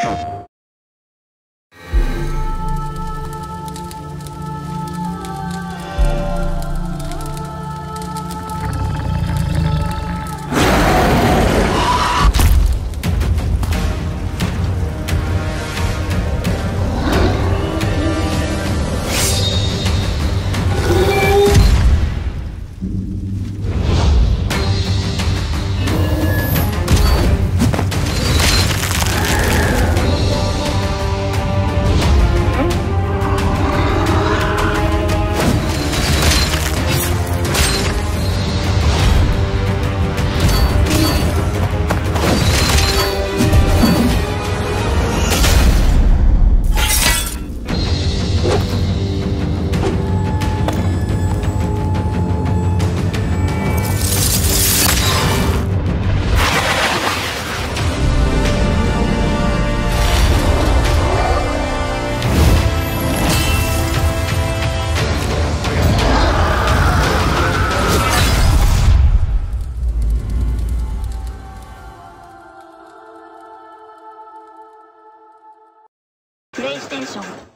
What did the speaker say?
Trump. プレイステーション